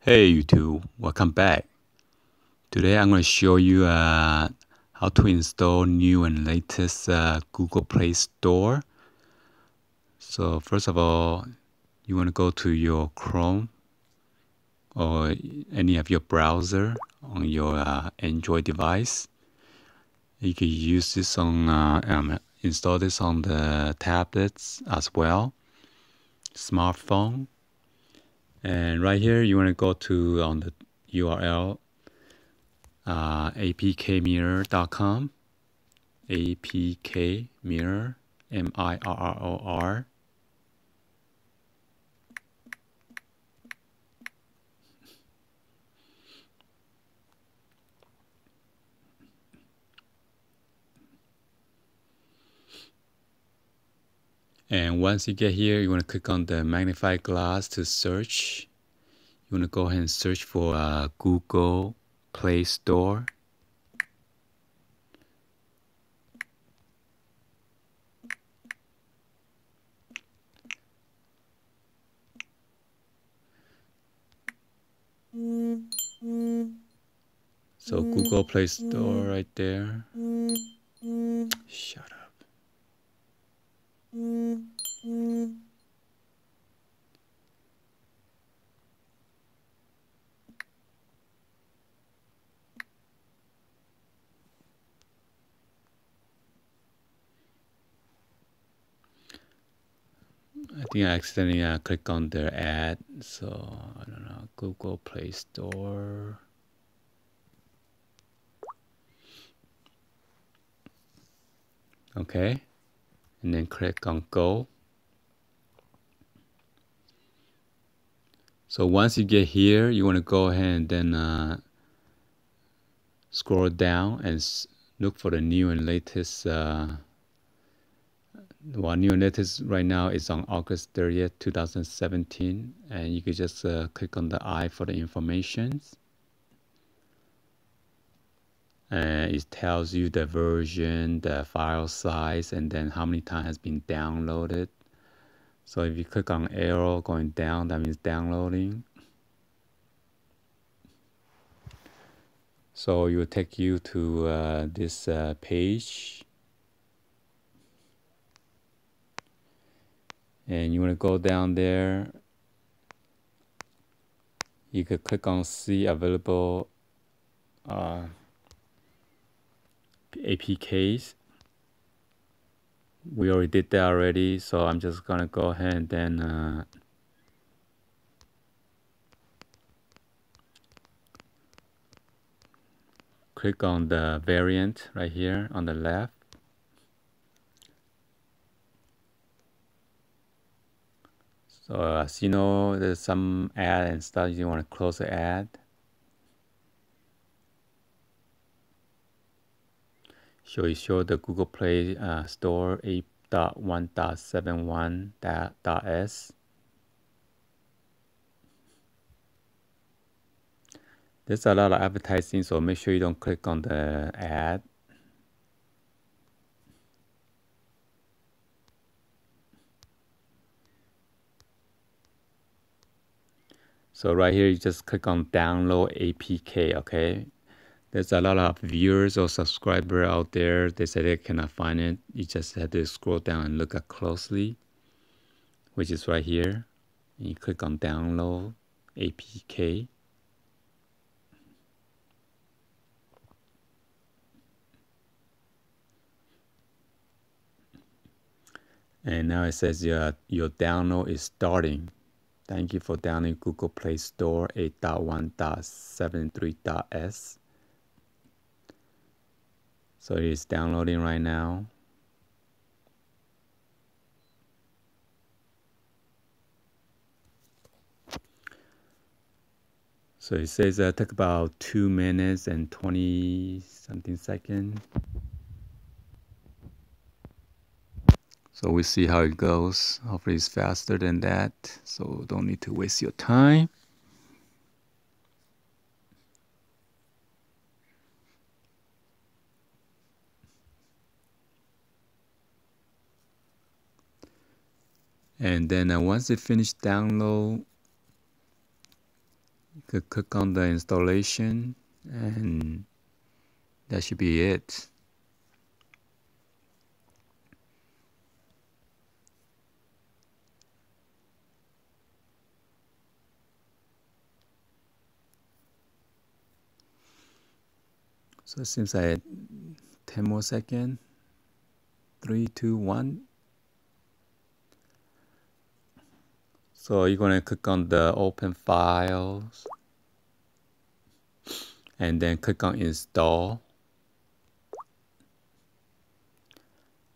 Hey YouTube, welcome back. Today I'm going to show you uh, how to install new and latest uh, Google Play Store. So first of all, you want to go to your Chrome or any of your browser on your uh, Android device. You can use this on uh, um, install this on the tablets as well, smartphone and right here, you want to go to on the URL uh, apkmirror.com, apkmirror, M-I-R-R-O-R. And once you get here, you want to click on the magnify glass to search. You want to go ahead and search for uh, Google Play Store. So Google Play Store right there. Shut up. I think I accidentally uh, clicked on their ad, so I don't know, Google Play Store. Okay and then click on go. So once you get here, you want to go ahead and then uh, scroll down and look for the new and latest. Uh, well, new and latest right now is on August 30th, 2017, and you can just uh, click on the I for the information uh, it tells you the version, the file size, and then how many times has been downloaded. So if you click on arrow going down, that means downloading. So it will take you to uh, this uh, page. And you want to go down there. You could click on see available uh, APKs. We already did that already, so I'm just gonna go ahead and then uh, click on the variant right here on the left. So as you know, there's some ad and stuff, you want to close the ad. So it show the Google Play uh, Store 8.1.71.s. There's a lot of advertising, so make sure you don't click on the ad. So right here, you just click on download APK, okay? there's a lot of viewers or subscribers out there. They say they cannot find it. You just have to scroll down and look at closely, which is right here. And you click on download APK. And now it says your, your download is starting. Thank you for downloading Google Play Store 8.1.73.s. So it is downloading right now. So it says uh, took about two minutes and 20 something seconds. So we see how it goes. Hopefully it's faster than that. So don't need to waste your time. and then uh, once it finished download you could click on the installation and that should be it so it seems like 10 more seconds three two one. So you're going to click on the open files and then click on install.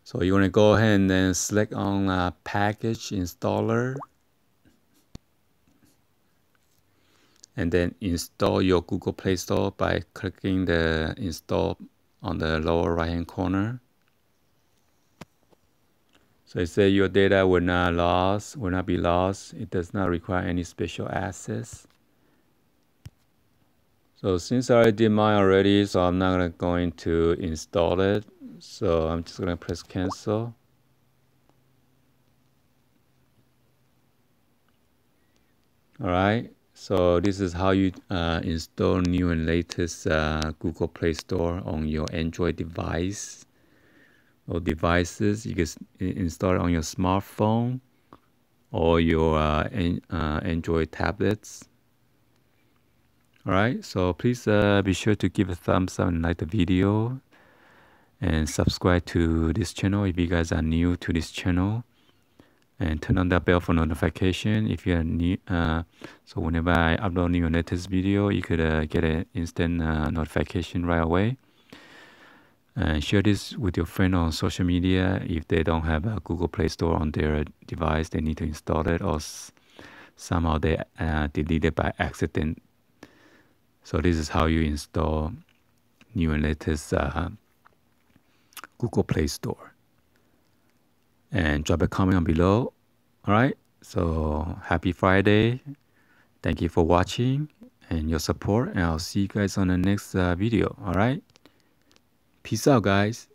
So you want to go ahead and then select on uh, package installer and then install your Google Play Store by clicking the install on the lower right hand corner so it says your data will not lost, will not be lost. It does not require any special access. So since I did mine already, so I'm not going to install it. So I'm just gonna press cancel. All right. So this is how you uh, install new and latest uh, Google Play Store on your Android device or devices. You can install it on your smartphone or your uh, an, uh, Android tablets. Alright, so please uh, be sure to give a thumbs up and like the video and subscribe to this channel if you guys are new to this channel and turn on that bell for notification if you are new uh, so whenever I upload new latest video you could uh, get an instant uh, notification right away. And share this with your friend on social media if they don't have a Google Play Store on their device they need to install it or somehow they uh, delete it by accident. So this is how you install new and latest uh, Google Play Store and drop a comment below. All right? So happy Friday. Thank you for watching and your support and I'll see you guys on the next uh, video. All right? Peace out, guys.